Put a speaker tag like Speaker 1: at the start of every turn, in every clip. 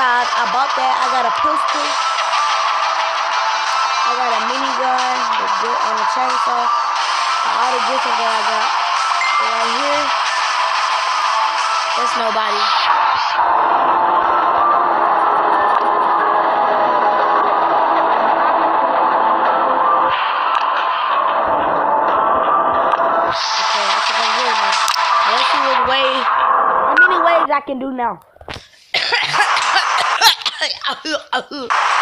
Speaker 1: sides. I bought that. I got a pistol. I got a minigun, the good and the chainsaw. All the gifts that I got. Right here. That's nobody. Okay, I think I'm good now. Let's see what way, how many ways I can do now uh, uh, uh.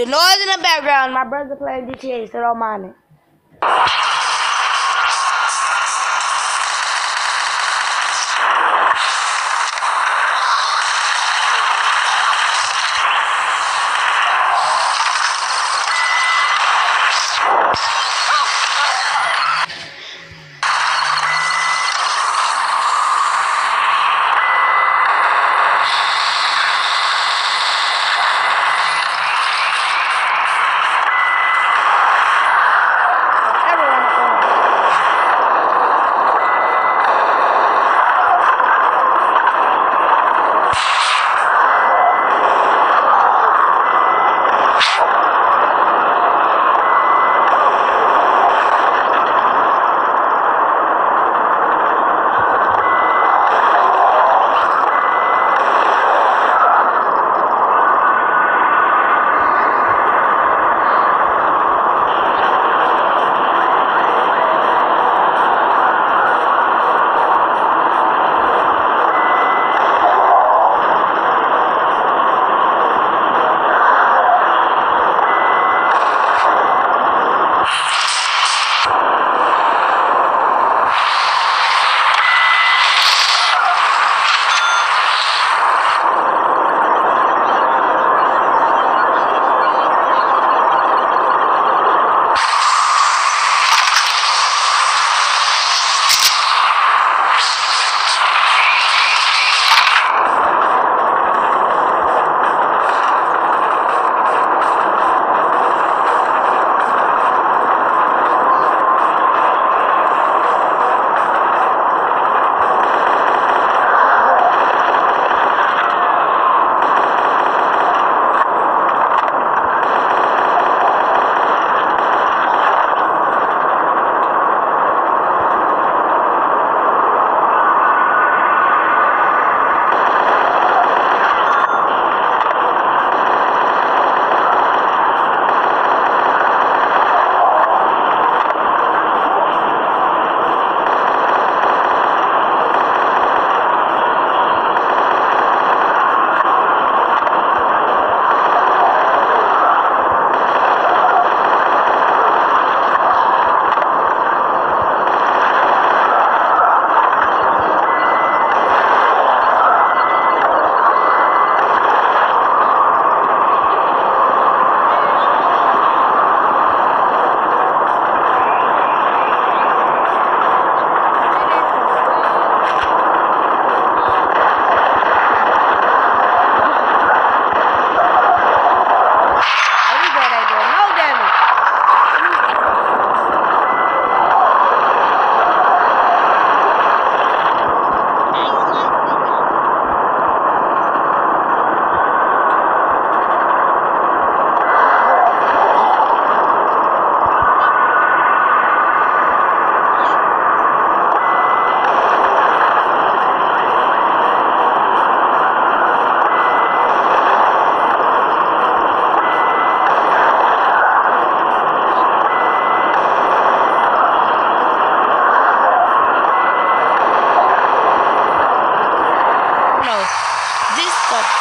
Speaker 1: The noise in the background, my brother playing GTA, so don't mind it.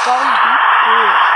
Speaker 1: Son.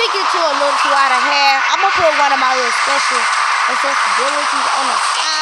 Speaker 1: A little too out of hand. I'm gonna put one of my little special accessibilities on the side.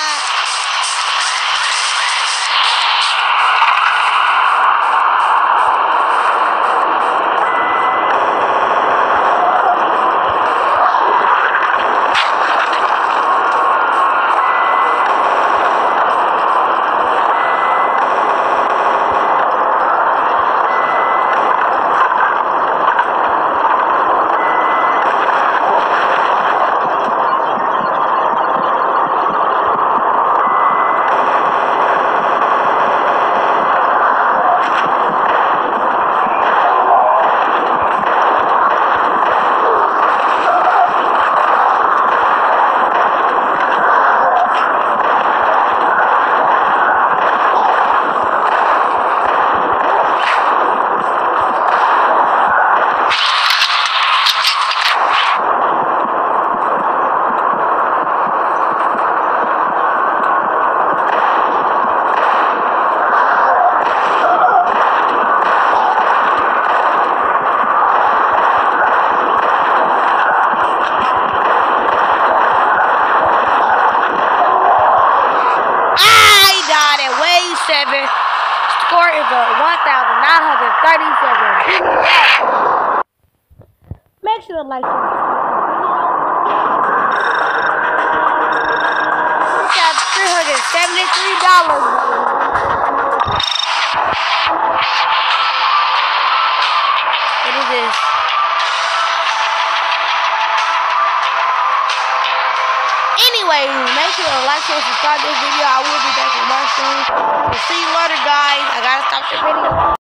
Speaker 1: Like the video. We got $373. What is this? Anyway, make sure to like and subscribe this video. I will be back with more soon. See you later, guys. I gotta stop the video.